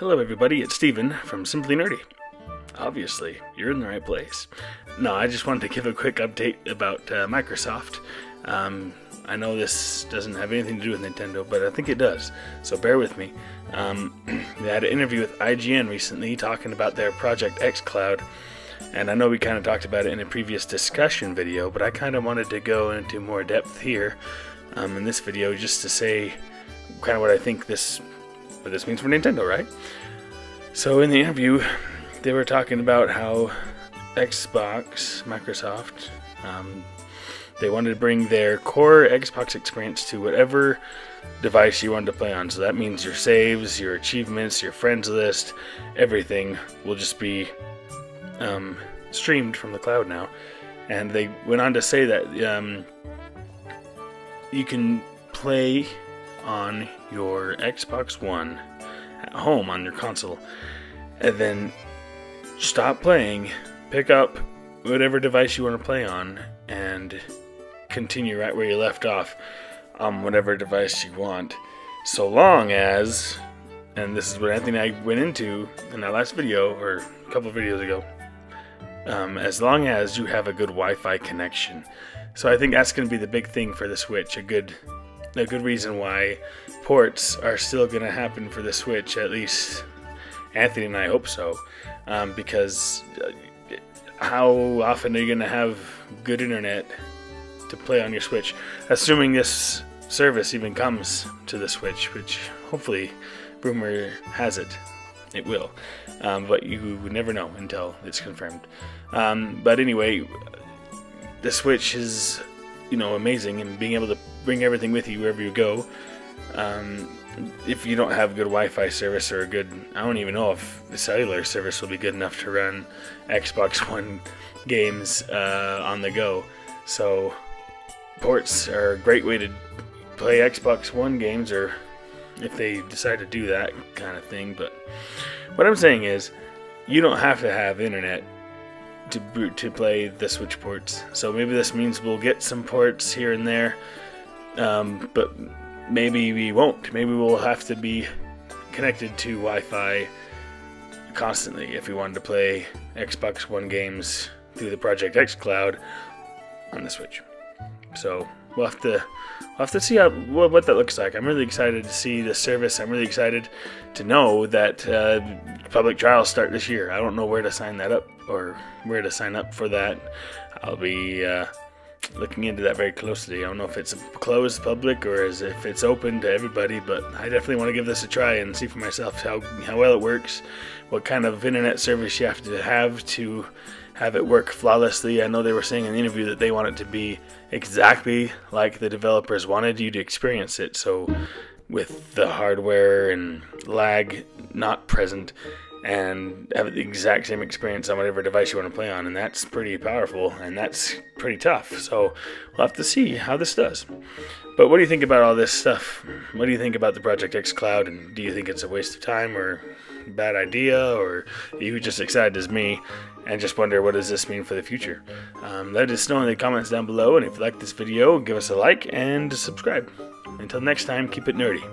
Hello, everybody. It's Steven from Simply Nerdy. Obviously, you're in the right place. No, I just wanted to give a quick update about uh, Microsoft. Um, I know this doesn't have anything to do with Nintendo, but I think it does, so bear with me. Um, they had an interview with IGN recently talking about their Project xCloud, and I know we kind of talked about it in a previous discussion video, but I kind of wanted to go into more depth here um, in this video just to say kind of what I think this what this means for Nintendo, right? So in the interview, they were talking about how Xbox, Microsoft, um, they wanted to bring their core Xbox experience to whatever device you wanted to play on. So that means your saves, your achievements, your friends list, everything will just be um, streamed from the cloud now. And they went on to say that um, you can play on your Xbox One at home on your console, and then stop playing, pick up whatever device you want to play on, and continue right where you left off on whatever device you want. So long as, and this is what Anthony and I went into in that last video, or a couple videos ago, um, as long as you have a good Wi-Fi connection. So I think that's going to be the big thing for the Switch, a good a good reason why ports are still going to happen for the Switch, at least Anthony and I hope so, um, because uh, how often are you going to have good internet to play on your Switch? Assuming this service even comes to the Switch, which hopefully rumor has it it will, um, but you would never know until it's confirmed. Um, but anyway, the Switch is you know amazing, and being able to bring everything with you wherever you go. Um, if you don't have good Wi-Fi service or a good, I don't even know if the cellular service will be good enough to run Xbox One games uh, on the go. So ports are a great way to play Xbox One games, or if they decide to do that kind of thing. But what I'm saying is, you don't have to have internet to boot to play the Switch ports. So maybe this means we'll get some ports here and there, um, but maybe we won't. Maybe we'll have to be connected to Wi-Fi constantly if we wanted to play Xbox One games through the Project X Cloud on the Switch. So we'll have to we'll have to see how what, that looks like. I'm really excited to see the service. I'm really excited to know that uh, public trials start this year. I don't know where to sign that up or where to sign up for that. I'll be uh, looking into that very closely. I don't know if it's closed public or as if it's open to everybody, but I definitely want to give this a try and see for myself how how well it works, what kind of internet service you have to have to have it work flawlessly. I know they were saying in the interview that they want it to be exactly like the developers wanted you to experience it. So with the hardware and lag not present and have the exact same experience on whatever device you want to play on and that's pretty powerful and that's pretty tough. So we'll have to see how this does. But what do you think about all this stuff? What do you think about the project x cloud and do you think it's a waste of time or bad idea or are you just excited as me and just wonder what does this mean for the future? Um, let us know in the comments down below and if you like this video give us a like and subscribe. Until next time keep it nerdy